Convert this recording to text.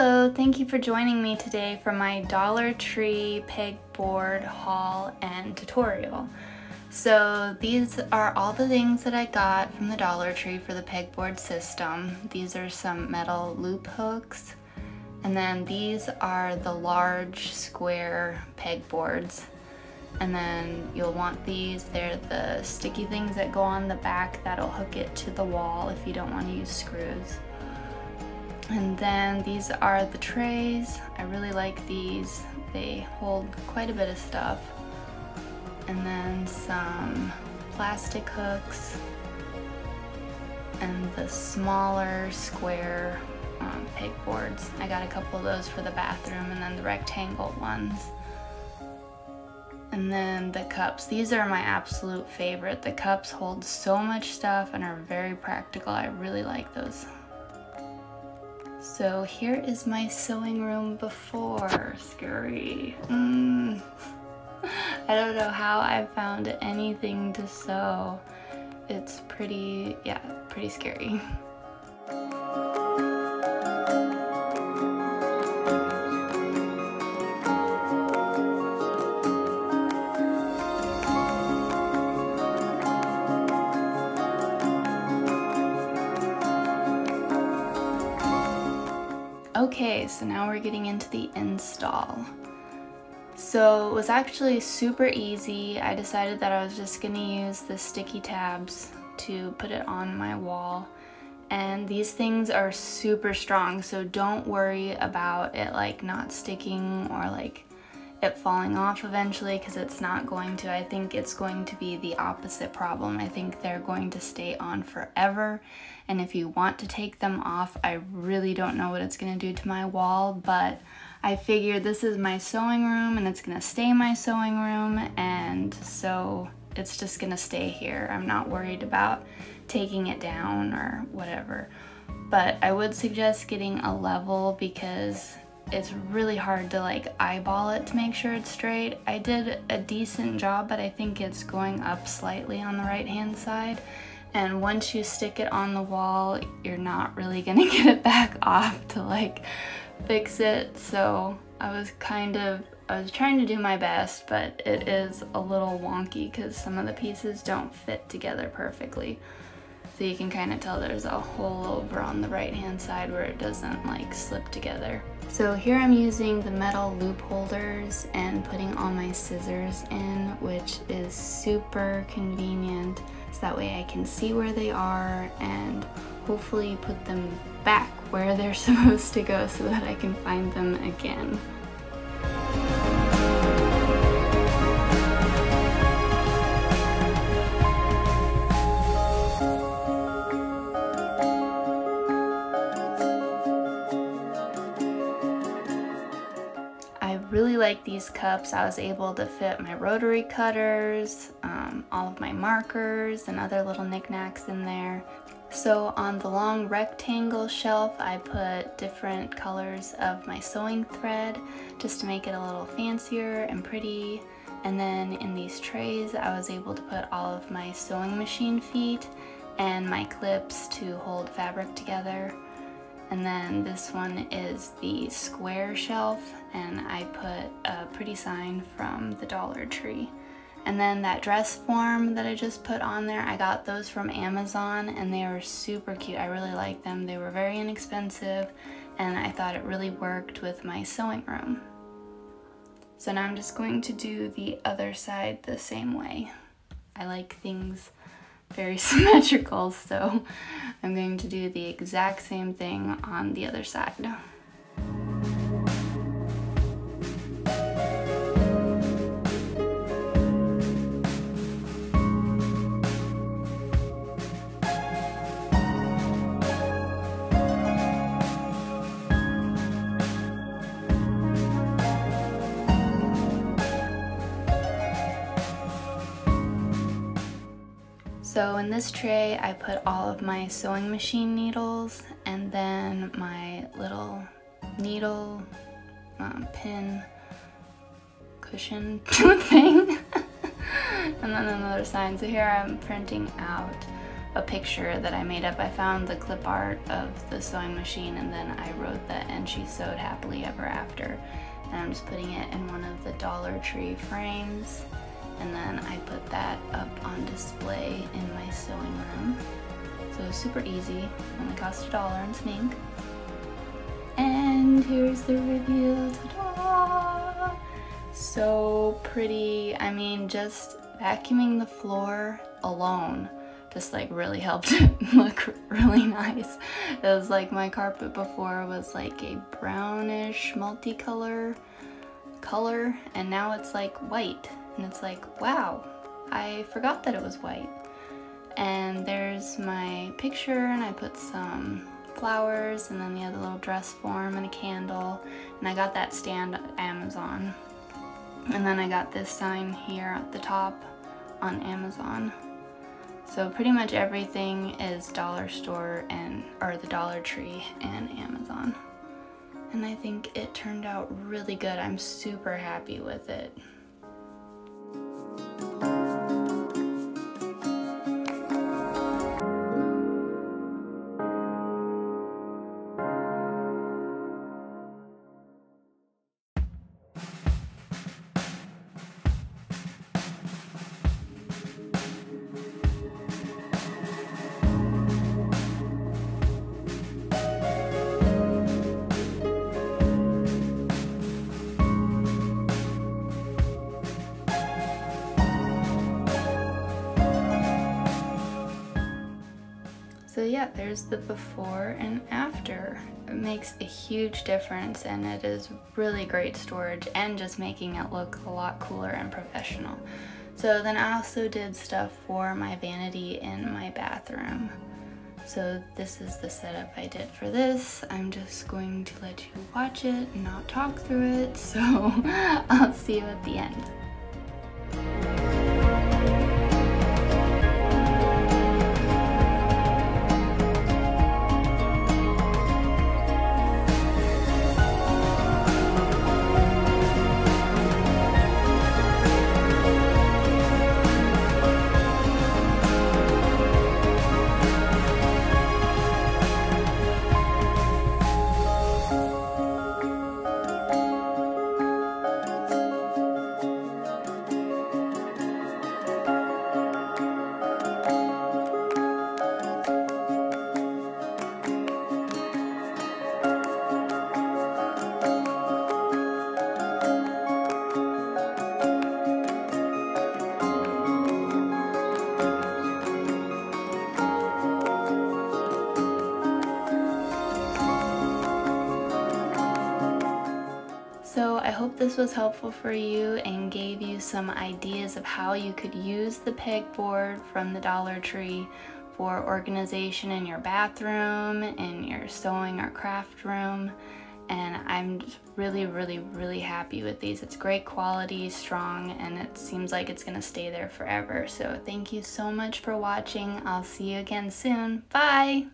Hello, thank you for joining me today for my Dollar Tree pegboard haul and tutorial. So these are all the things that I got from the Dollar Tree for the pegboard system. These are some metal loop hooks and then these are the large square pegboards. And then you'll want these, they're the sticky things that go on the back that'll hook it to the wall if you don't want to use screws. And then these are the trays. I really like these. They hold quite a bit of stuff. And then some plastic hooks and the smaller square um, pegboards. I got a couple of those for the bathroom and then the rectangle ones. And then the cups. These are my absolute favorite. The cups hold so much stuff and are very practical. I really like those. So here is my sewing room before. Scary. Mm. I don't know how I found anything to sew. It's pretty, yeah, pretty scary. Okay, so now we're getting into the install. So it was actually super easy. I decided that I was just gonna use the sticky tabs to put it on my wall. And these things are super strong, so don't worry about it like not sticking or like it falling off eventually because it's not going to. I think it's going to be the opposite problem. I think they're going to stay on forever and if you want to take them off, I really don't know what it's going to do to my wall, but I figured this is my sewing room and it's going to stay my sewing room and so it's just going to stay here. I'm not worried about taking it down or whatever. But I would suggest getting a level because it's really hard to like eyeball it to make sure it's straight. I did a decent job, but I think it's going up slightly on the right hand side. And once you stick it on the wall, you're not really gonna get it back off to like fix it. So I was kind of, I was trying to do my best, but it is a little wonky because some of the pieces don't fit together perfectly. So you can kind of tell there's a hole over on the right hand side where it doesn't like slip together. So here I'm using the metal loop holders and putting all my scissors in, which is super convenient. So that way I can see where they are and hopefully put them back where they're supposed to go so that I can find them again. Like these cups. I was able to fit my rotary cutters, um, all of my markers, and other little knickknacks in there. So on the long rectangle shelf, I put different colors of my sewing thread just to make it a little fancier and pretty. And then in these trays, I was able to put all of my sewing machine feet and my clips to hold fabric together. And then this one is the square shelf and I put a pretty sign from the Dollar Tree. And then that dress form that I just put on there, I got those from Amazon and they were super cute. I really like them. They were very inexpensive and I thought it really worked with my sewing room. So now I'm just going to do the other side the same way. I like things very symmetrical, so I'm going to do the exact same thing on the other side. So in this tray, I put all of my sewing machine needles and then my little needle um, pin cushion thing. and then another sign. So here I'm printing out a picture that I made up. I found the clip art of the sewing machine and then I wrote that and she sewed happily ever after. And I'm just putting it in one of the Dollar Tree frames and then I put that up on display in my sewing room. So super easy, only cost a dollar in Smink. And here's the reveal, ta-da! So pretty, I mean just vacuuming the floor alone just like really helped it look really nice. It was like my carpet before was like a brownish multicolor color and now it's like white and it's like wow I forgot that it was white. And there's my picture and I put some flowers and then the other little dress form and a candle and I got that stand at Amazon. And then I got this sign here at the top on Amazon. So pretty much everything is dollar store and or the Dollar Tree and Amazon. And I think it turned out really good. I'm super happy with it So yeah, there's the before and after. It makes a huge difference and it is really great storage and just making it look a lot cooler and professional. So then I also did stuff for my vanity in my bathroom. So this is the setup I did for this. I'm just going to let you watch it and not talk through it. So I'll see you at the end. So I hope this was helpful for you and gave you some ideas of how you could use the pegboard from the Dollar Tree for organization in your bathroom, in your sewing or craft room. And I'm really, really, really happy with these. It's great quality, strong, and it seems like it's gonna stay there forever. So thank you so much for watching. I'll see you again soon. Bye!